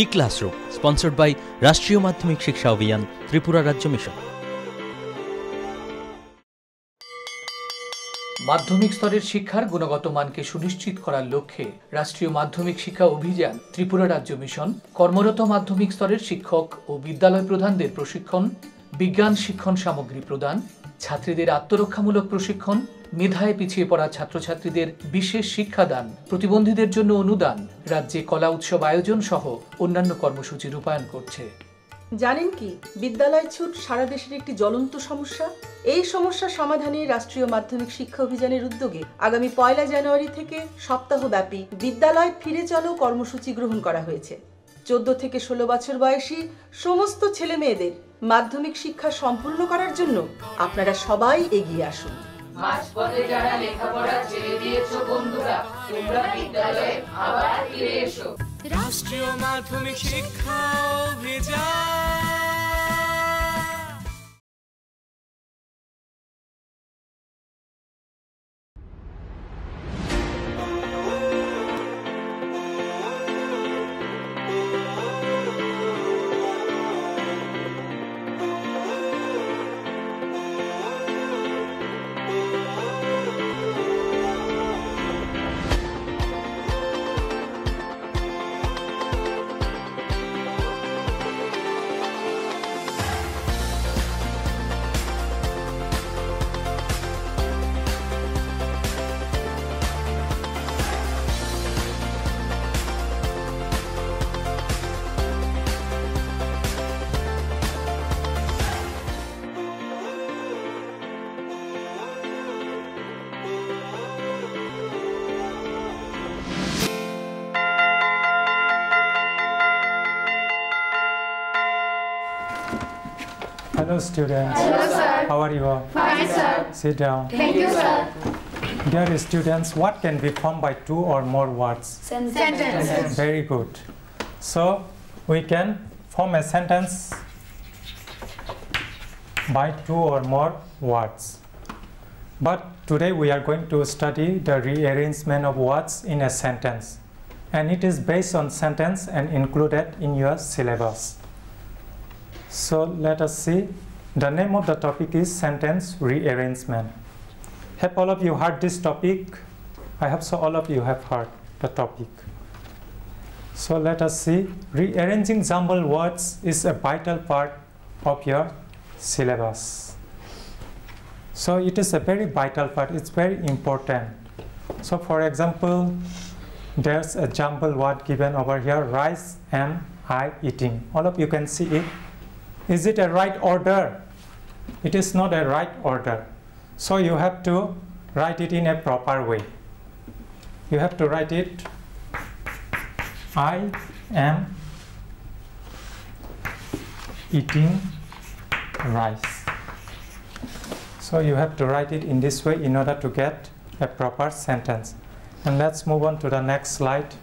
E classroom, sponsored by Rashtriya Madhyamik শিক্ষা অভিযান, ত্রিপুরা রাজ্য মিশন। মাধ্যমিক স্তরের শিক্ষার গুণগত মানকে সুনিশ্চিত করার লক্ষ্যে রাষ্ট্রীয় মাধ্যমিক শিক্ষা অভিযান, ত্রিপুরা রাজ্য মিশন, কর্মরত মাধ্যমিক স্তরের শিক্ষক ও বিদ্যালয় প্রধানদের প্রশিক্ষণ, বিজ্ঞান শিক্ষণ সামগ্রী প্রদান, ছাত্রীদের আত্মরক্ষামূলক প্রশিক্ষণ মেধায় পিছিয়ে পড়া ছাত্রছাত্রীদের বিশেষ শিক্ষাদান, প্রতিবন্ধীদের জন্য অনুদান, রাজ্যে কলা উৎসব আয়োজন সহ অন্যান্য কর্মসূচি রূপায়ণ করছে। জানেন কি, বিদ্যালয় ছুট সারা দেশের একটি জ্বলন্ত সমস্যা। এই সমস্যা সমাধানে রাষ্ট্রীয় মাধ্যমিক শিক্ষা অভিযানের উদ্যোগে আগামী পয়লা জানুয়ারি থেকে সপ্তাহব্যাপী বিদ্যালয় ফিরে চলো কর্মসূচি গ্রহণ করা হয়েছে। চোদ্দ থেকে ষোলো বছর বয়সী সমস্ত ছেলে মেয়েদের মাধ্যমিক শিক্ষা সম্পূর্ণ করার জন্য আপনারা সবাই এগিয়ে আসুন। মাঝপথে যারা লেখাপড়া ছেড়ে দিয়েছ বন্ধুরা, তোমরা বিদ্যালয়ে আবার ফিরে এসো। রাষ্ট্রীয় মাধ্যমিক শিক্ষা অভিযান। Hello students. Hello, sir. How are you all? Fine, sir. Sit down. Thank you, sir. Dear students, what can be formed by two or more words? Sentence. Very good. So we can form a sentence by two or more words. But today we are going to study the rearrangement of words in a sentence. And it is based on sentence and included in your syllabus. So let us see. The name of the topic is sentence rearrangement. Have all of you heard this topic? I hope so all of you have heard the topic. So let us see. Rearranging jumbled words is a vital part of your syllabus. So it is a very vital part. It's very important. So for example, there's a jumbled word given over here. Rice and I eating. All of you can see it. Is it a right order? It is not a right order. So you have to write it in a proper way. You have to write it I am eating rice. So you have to write it in this way in order to get a proper sentence. And let's move on to the next slide.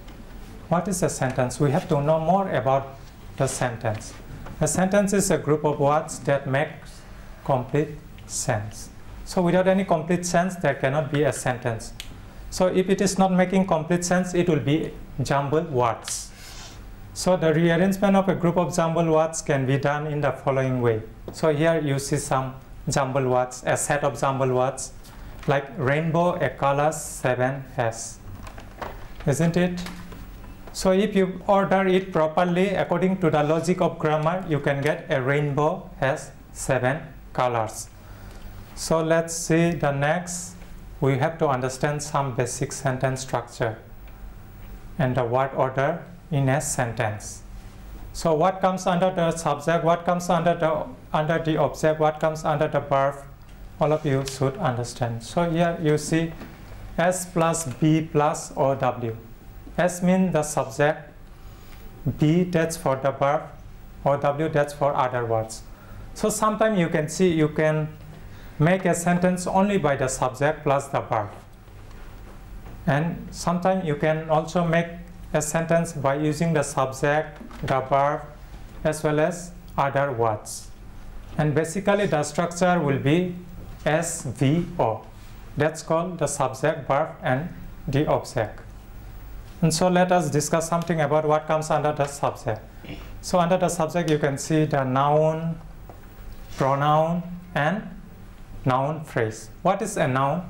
What is a sentence? We have to know more about the sentence. A sentence is a group of words that makes complete sense. So without any complete sense, there cannot be a sentence. So if it is not making complete sense, it will be jumbled words. So the rearrangement of a group of jumbled words can be done in the following way. So here you see some jumbled words, a set of jumbled words like rainbow, a color, seven has. Isn't it? So if you order it properly according to the logic of grammar, you can get a rainbow has seven colors. So let's see the next. We have to understand some basic sentence structure and the word order in a sentence. So what comes under the subject, what comes under the under the object, what comes under the verb, all of you should understand. So here you see S plus V plus OW. S means the subject, V that's for the verb, or W that's for other words. So sometimes you can see you can make a sentence only by the subject plus the verb. And sometimes you can also make a sentence by using the subject, the verb, as well as other words. And basically the structure will be SVO. That's called the subject, verb, and the object. And so let us discuss something about what comes under the subject. So under the subject you can see the noun, pronoun and noun phrase. What is a noun?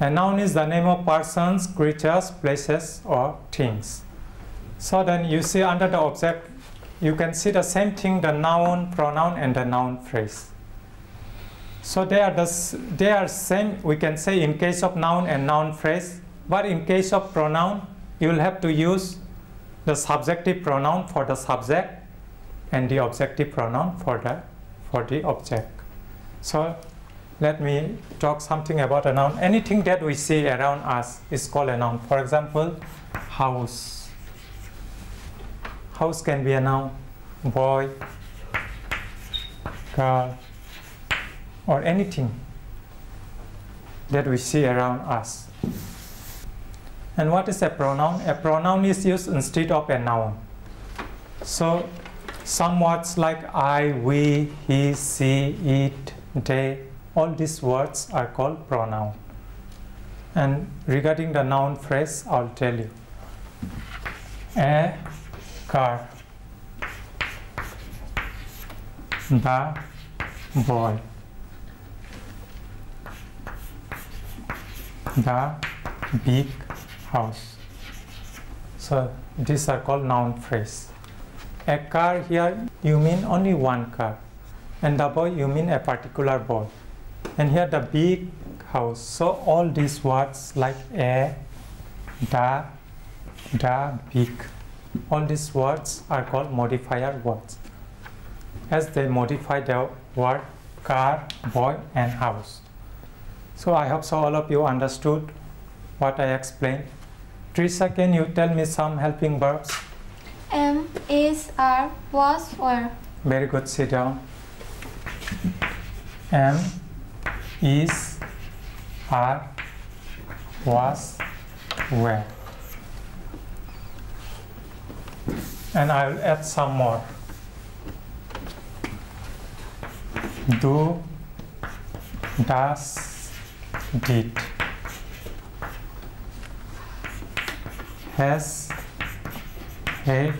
A noun is the name of persons, creatures, places or things. So then you see under the object you can see the same thing the noun, pronoun and the noun phrase. So they are the they are same we can say in case of noun and noun phrase but in case of pronoun you will have to use the subjective pronoun for the subject and the objective pronoun for the for the object. So let me talk something about a noun. Anything that we see around us is called a noun. For example, house. House can be a noun. Boy, girl, or anything that we see around us. And what is a pronoun? A pronoun is used instead of a noun. So some words like I, we, he, she, it, they, all these words are called pronoun. And regarding the noun phrase, I'll tell you. A car. The boy. The big house. So these are called noun phrase. A car here you mean only one car, and the boy you mean a particular boy. And here the big house. So all these words like a, the, the, big, all these words are called modifier words, as they modify the word car, boy, and house. So I hope so all of you understood what I explained. Teresa, can you tell me some helping verbs? Am, is, are, was, were. Very good, sit down. Am, is, are, was, were. And I'll add some more. Do, does, did. Has, have,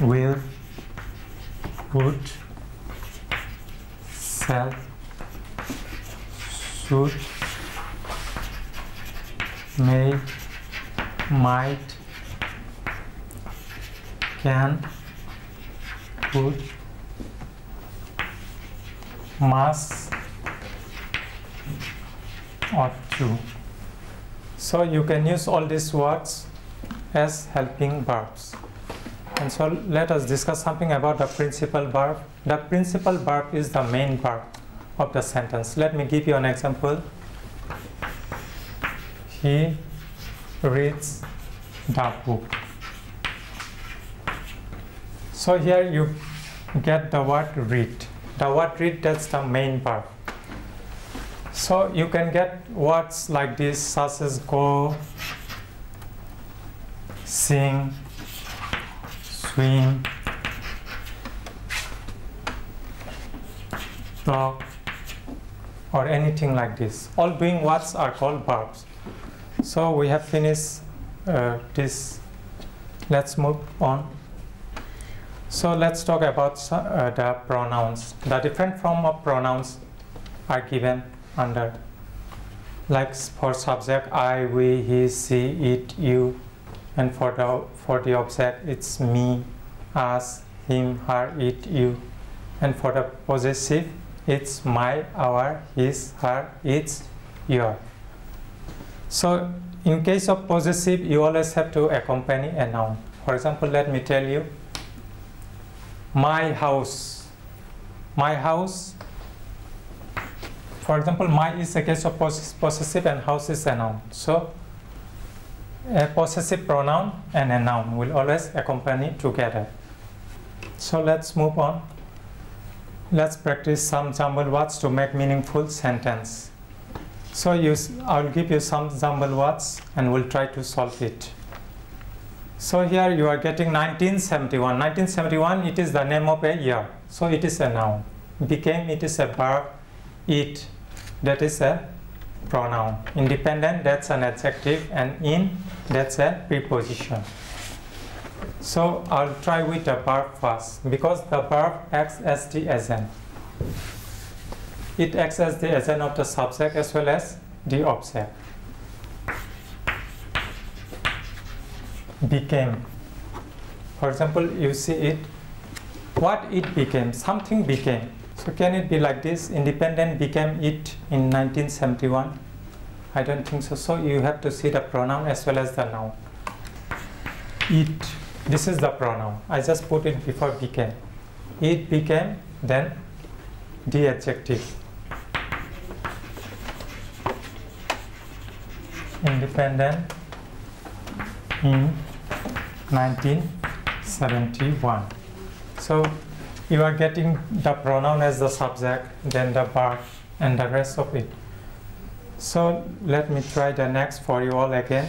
will, would, shall, should, may, might, can, could, must, ought to. So you can use all these words as helping verbs. And so let us discuss something about the principal verb. The principal verb is the main verb of the sentence. Let me give you an example. He reads the book. So here you get the word read. The word read that's the main verb. So you can get words like this such as go, sing, swim, talk, or anything like this. All doing words are called verbs. So we have finished uh, this. Let's move on. So let's talk about uh, the pronouns. The different form of pronouns are given under. Like for subject, I, we, he, she, it, you, and for the for the object, it's me, us, him, her, it, you, and for the possessive, it's my, our, his, her, its, your. So in case of possessive, you always have to accompany a noun. For example, let me tell you, my house. My house. For example, my is a case of poss- possessive and house is a noun. So a possessive pronoun and a noun will always accompany together. So let's move on. Let's practice some jumble words to make meaningful sentence. So I'll give you some jumble words and we'll try to solve it. So here you are getting 1971. 1971 it is the name of a year. So it is a noun. Became it is a verb. Eat that is a pronoun. Independent, that's an adjective, and in, that's a preposition. So I'll try with the verb first because the verb acts as the agent. It acts as the agent of the subject as well as the object. Became. For example, you see it. What it became? Something became. So can it be like this? Independent became it in 1971? I don't think so. So you have to see the pronoun as well as the noun. It. This is the pronoun. I just put it before became. It became, then the adjective. Independent in 1971. So you are getting the pronoun as the subject, then the verb, and the rest of it. So let me try the next for you all again.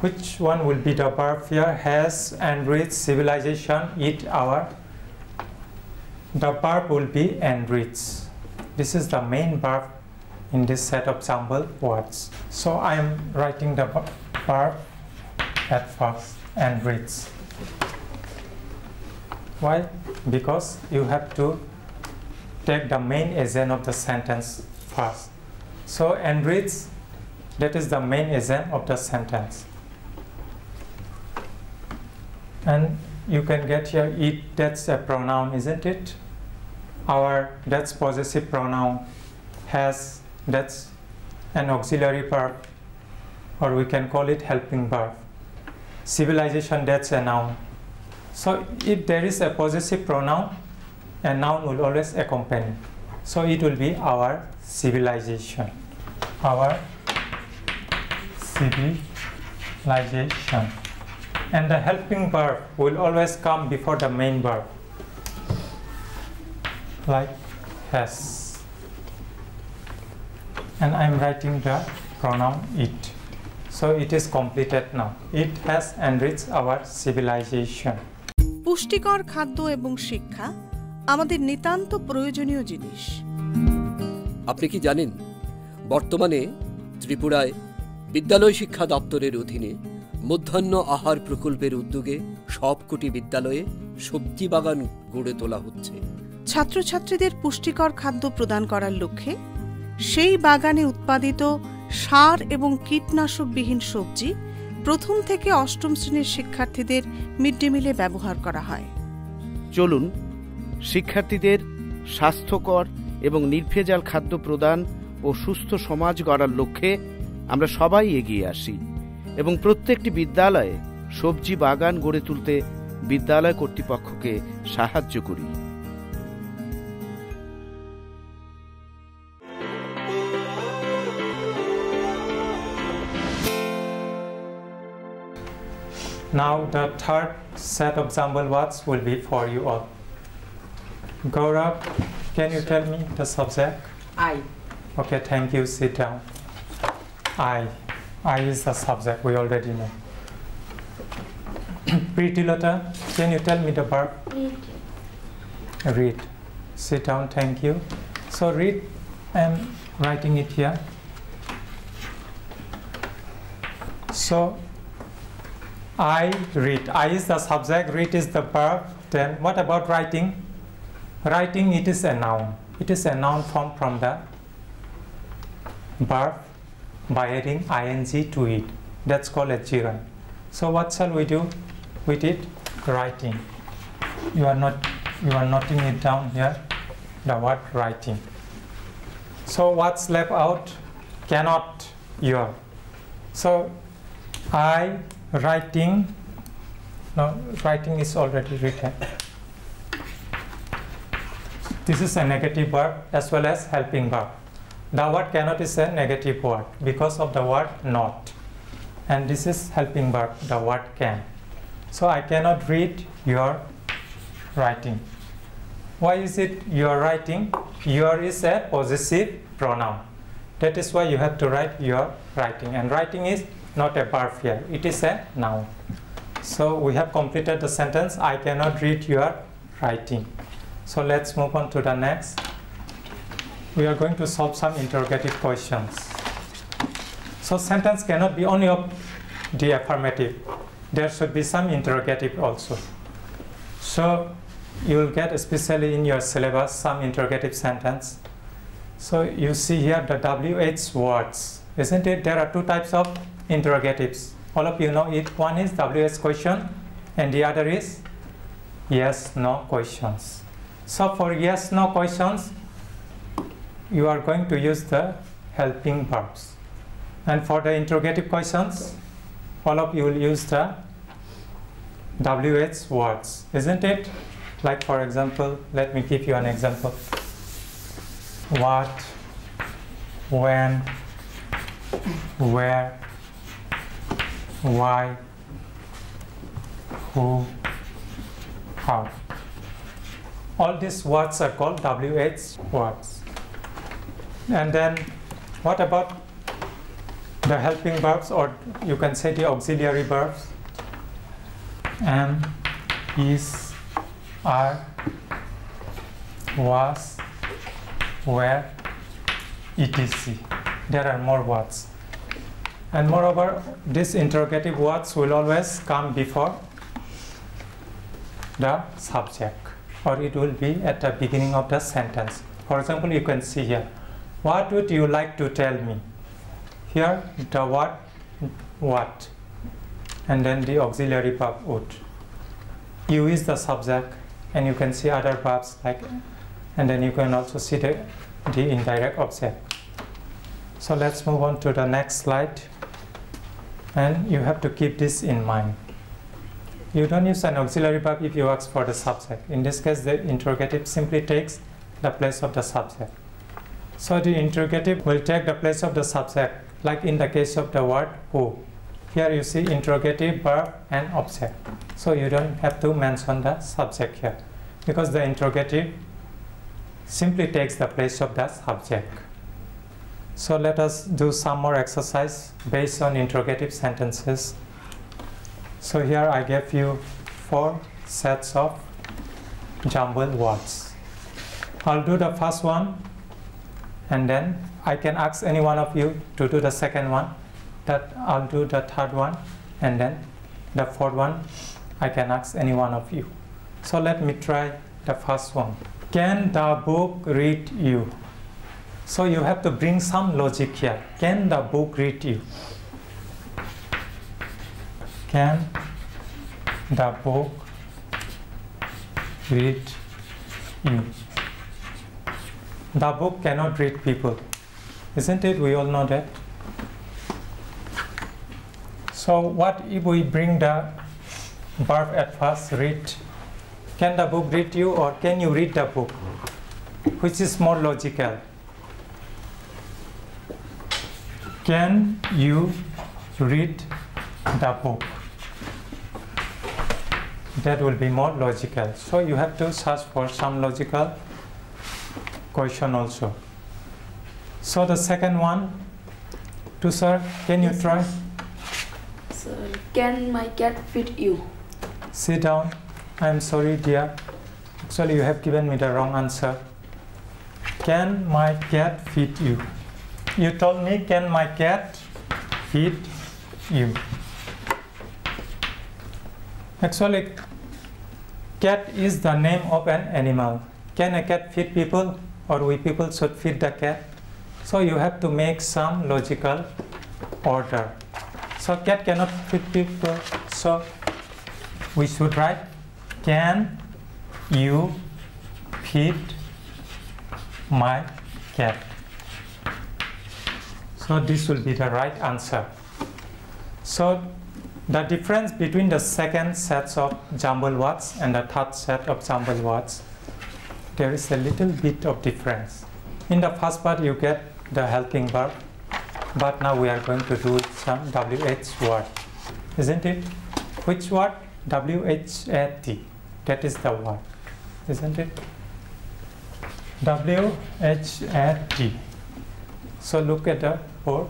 Which one will be the verb here? Has and enriched civilization, it our. The verb will be enrich. This is the main verb in this set of sample words. So I am writing the verb at first, enrich. Why? Because you have to take the main agent of the sentence first. So enrich, that is the main agent of the sentence. And you can get here it, that's a pronoun, isn't it? Our, that's possessive pronoun, has, that's an auxiliary verb, or we can call it helping verb. Civilization, that's a noun. So if there is a possessive pronoun, a noun will always accompany. So it will be our civilization. Our civilization. And the helping verb will always come before the main verb. Like has. And I'm writing the pronoun it. So it is completed now. It has enriched our civilization. পুষ্টিকর খাদ্য এবং শিক্ষা আমাদের নিতান্ত প্রয়োজনীয় জিনিস। আপনি কি জানেন বর্তমানে ত্রিপুরায় বিদ্যালয় শিক্ষা দপ্তরের অধীনে মধ্যাহ্ন আহার প্রকল্পের উদ্যোগে সবকটি বিদ্যালয়ে সবজি বাগান গড়ে তোলা হচ্ছে। ছাত্রছাত্রীদের পুষ্টিকর খাদ্য প্রদান করার লক্ষ্যে সেই বাগানে উৎপাদিত সার এবং কীটনাশকবিহীন সবজি প্রথম থেকে অষ্টম শ্রেণির শিক্ষার্থীদের মিড ডে মিলে ব্যবহার করা হয়। চলুন, শিক্ষার্থীদের স্বাস্থ্যকর এবং নির্ভেজাল খাদ্য প্রদান ও সুস্থ সমাজ গড়ার লক্ষ্যে আমরা সবাই এগিয়ে আসি এবং প্রত্যেকটি বিদ্যালয়ে সবজি বাগান গড়ে তুলতে বিদ্যালয় কর্তৃপক্ষকে সাহায্য করি। Now the third set of example words will be for you all. Gaurav, can you tell me the subject? I. Okay, thank you. Sit down. I. I is the subject, we already know. Preeti Lata, can you tell me the verb? Read. Read. Sit down, thank you. So read, I'm writing it here. So I read. I is the subject, read is the verb. Then what about writing? Writing it is a noun. It is a noun form from the verb by adding ing to it. That's called a gerund. So what shall we do with it? Writing. You are not you are noting it down here. The word writing. So what's left out? Cannot your. So I writing. No writing is already written. This is a negative verb as well as helping verb. The word cannot is a negative word because of the word not. And this is helping verb the word can. So i cannot read your writing. Why is it your writing? Your is a possessive pronoun. That is why you have to write your writing. And writing is not a verb here it is a noun so we have completed the sentence i cannot read your writing so let's move on to the next we are going to solve some interrogative questions So sentence cannot be only of the affirmative. There should be some interrogative also. So you will get especially in your syllabus some interrogative sentence. So you see here the WH words, isn't it? There are two types of interrogatives. All of you know it. One is WH question and the other is yes no questions. So for yes no questions, you are going to use the helping verbs. And for the interrogative questions, all of you will use the WH words, isn't it? Like for example, let me give you an example. What, when, where, why, who, how. All these words are called WH words. And then what about the helping verbs or you can say the auxiliary verbs? Am, is, are, was, were, etc. There are more words. And moreover, these interrogative words will always come before the subject or it will be at the beginning of the sentence. For example, you can see here, what would you like to tell me? Here, the word what, and then the auxiliary verb would. You is the subject, and you can see other verbs like, and then you can also see the, the indirect object. So let's move on to the next slide, and you have to keep this in mind. You don't use an auxiliary verb if you ask for the subject. In this case, the interrogative simply takes the place of the subject. So the interrogative will take the place of the subject, like in the case of the word who. Here you see interrogative, verb, and object. So you don't have to mention the subject here, because the interrogative simply takes the place of the subject. So let us do some more exercise based on interrogative sentences. So here I gave you four sets of jumbled words. I'll do the first one and then I can ask any one of you to do the second one that I'll do the third one and then the fourth one I can ask any one of you. So let me try the first one. Can the book read you? So you have to bring some logic here. Can the book read you? Can the book read you? The book cannot read people. Isn't it? We all know that. So what if we bring the verb at first, read? Can the book read you or can you read the book? Which is more logical? Can you read the book? That will be more logical. So you have to search for some logical question also. So the second one, to sir, can you try? Sir, can my cat fit you? Sit down. I am sorry, dear. Actually, you have given me the wrong answer. Can my cat feed you? You told me, can my cat feed you? Actually, cat is the name of an animal. Can a cat feed people or we people should feed the cat? So you have to make some logical order. So cat cannot feed people. So we should write, can you feed my cat? So this will be the right answer. So the difference between the second set of jumble words and the third set of jumble words, there is a little bit of difference. In the first part you get the helping verb, but now we are going to do some WH word, isn't it? Which word? W-H-A-T. That is the word, isn't it? W-H-A-T. So look at the board.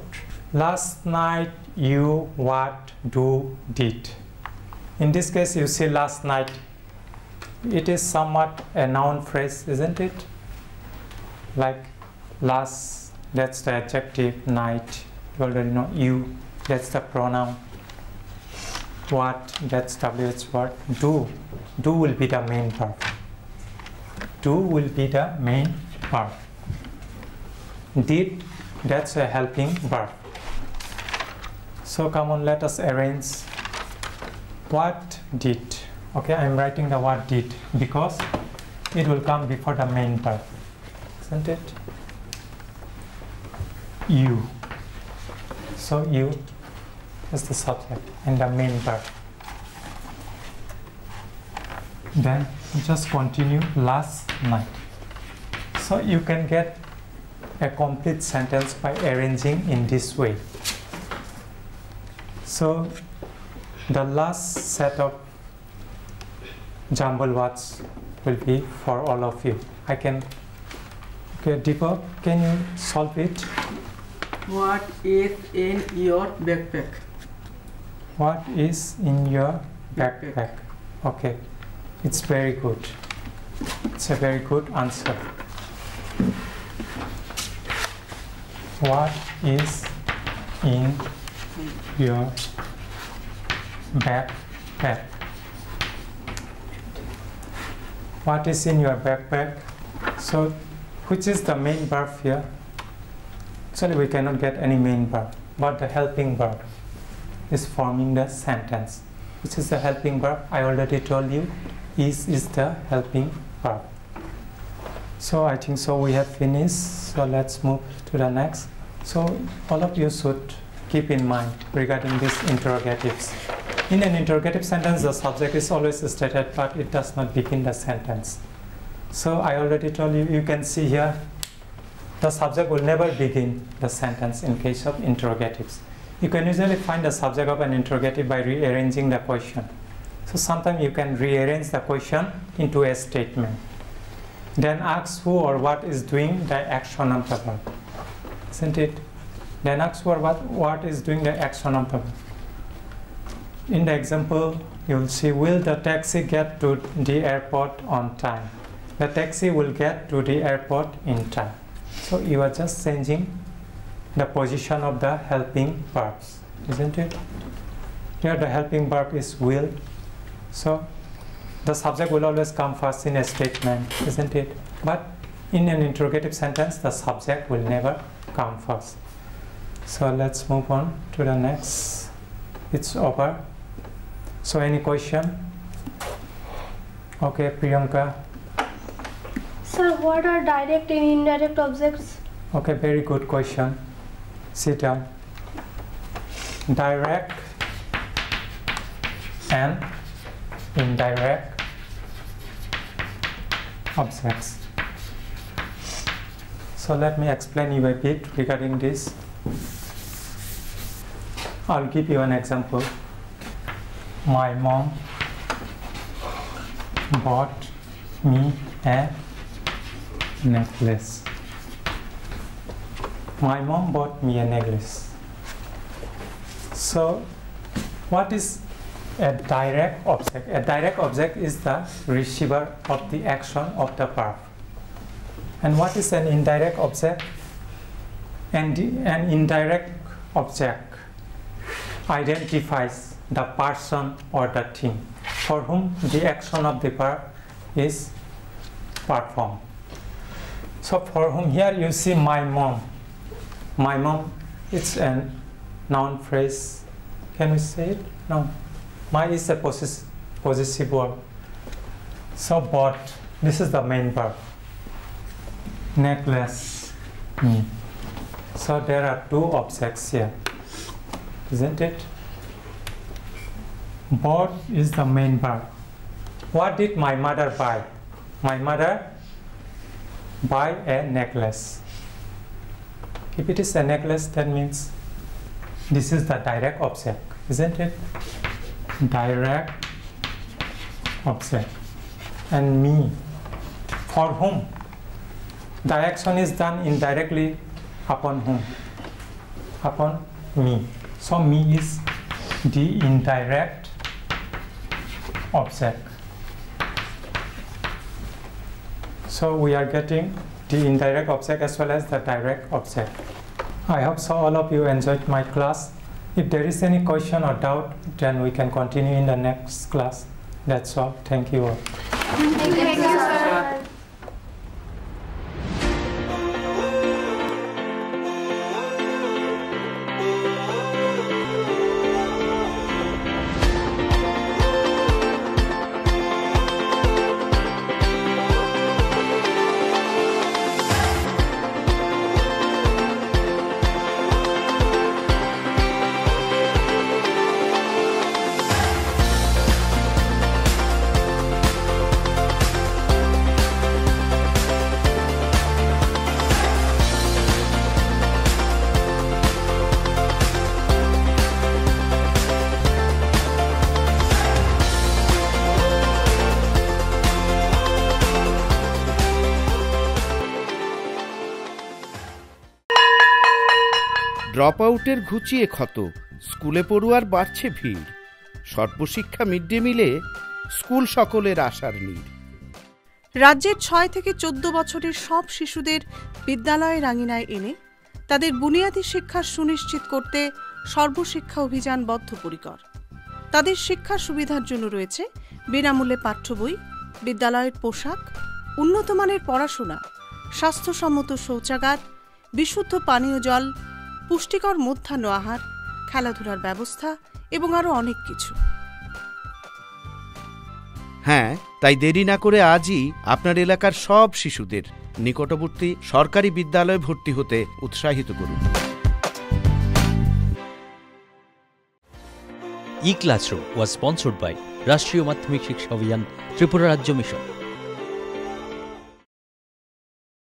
Last night you what do did. In this case you see last night. It is somewhat a noun phrase, isn't it? Like last, that's the adjective, night you already know you that's the pronoun what that's wh word do do will be the main verb do will be the main verb did that's a helping verb so come on let us arrange what did. Okay i'm writing the word did because it will come before the main verb isn't it? You. So you is the subject and the main verb then just continue last night. So you can get a complete sentence by arranging in this way so the last set of jumble words will be for all of you i can okay deepak can you solve it What is in your backpack? What is in your backpack? Okay, it's very good. It's a very good answer. What is in your backpack? What is in your backpack? So, which is the main verb here? Actually, we cannot get any main verb, but the helping verb is forming the sentence. Which is the helping verb? I already told you, is is the helping verb. So I think so we have finished. So let's move to the next. So all of you should keep in mind regarding these interrogatives. In an interrogative sentence, the subject is always stated, but it does not begin the sentence. So I already told you, you can see here the subject will never begin the sentence in case of interrogatives. You can usually find the subject of an interrogative by rearranging the question. So sometimes you can rearrange the question into a statement. Then ask who or what is doing the action of the verb. Isn't it? Then ask who or what, what is doing the action of the verb. In the example, you will see, will the taxi get to the airport on time? The taxi will get to the airport in time. So you are just changing the position of the helping verbs, isn't it? Here the helping verb is will. So the subject will always come first in a statement, isn't it? But in an interrogative sentence, the subject will never come first. So let's move on to the next. It's over. So any question? Okay, Priyanka. Sir, what are direct and indirect objects? Okay, very good question. Sit down. Direct and indirect objects. So let me explain you a bit regarding this. I'll give you an example. My mom bought me a necklace. My mom bought me a necklace. So, what is a direct object? A direct object is the receiver of the action of the verb. And what is an indirect object? And an indirect object identifies the person or the thing for whom the action of the verb is performed. So for whom here you see my mom. My mom, it's a noun phrase. Can we say it? No. My is a possess possessive word. So bought, this is the main verb. Necklace, me. So there are two objects here, isn't it? Bought is the main verb. What did my mother buy? My mother buy a necklace. If it is a necklace, that means this is the direct object, isn't it? Direct object. And me, for whom? The action is done indirectly upon whom? Upon me. So me is the indirect object. So we are getting the indirect object as well as the direct object. I hope so all of you enjoyed my class. If there is any question or doubt, then we can continue in the next class. That's all. Thank you all. Thank you, sir. Drop আউটের ঘুচিয়ে ক্ষত, স্কুলে পড়ুয়ার বাড়ছে ভিড় সর্বশিক্ষা mid day মিলে school সকলের আশার নীড় রাজ্যের ছয় থেকে চোদ্দ বছরের সব শিশুদের বিদ্যালয়ের আঙিনায় এনে তাদের বুনিয়াদী শিক্ষা সুনিশ্চিত করতে সর্বশিক্ষা অভিযান বদ্ধপরিকর তাদের শিক্ষার সুবিধার জন্য রয়েছে বিনামূল্যে পাঠ্য বই, বিদ্যালয়ের পোশাক, উন্নতমানের পড়াশোনা, স্বাস্থ্যসম্মত শৌচাগার, বিশুদ্ধ পানীয় জল পুষ্টিকর মধ্যাহ্ন আহার খেলাধুলার ব্যবস্থা এবং আরও অনেক কিছু। হ্যাঁ তাই দেরি না করে আজই আপনার এলাকার সব শিশুদের নিকটবর্তী সরকারি বিদ্যালয়ে ভর্তি হতে উৎসাহিত করুন। E classroom was sponsored by Rashtriya Madhyamik Shiksha অভিযান ত্রিপুরা রাজ্য মিশন।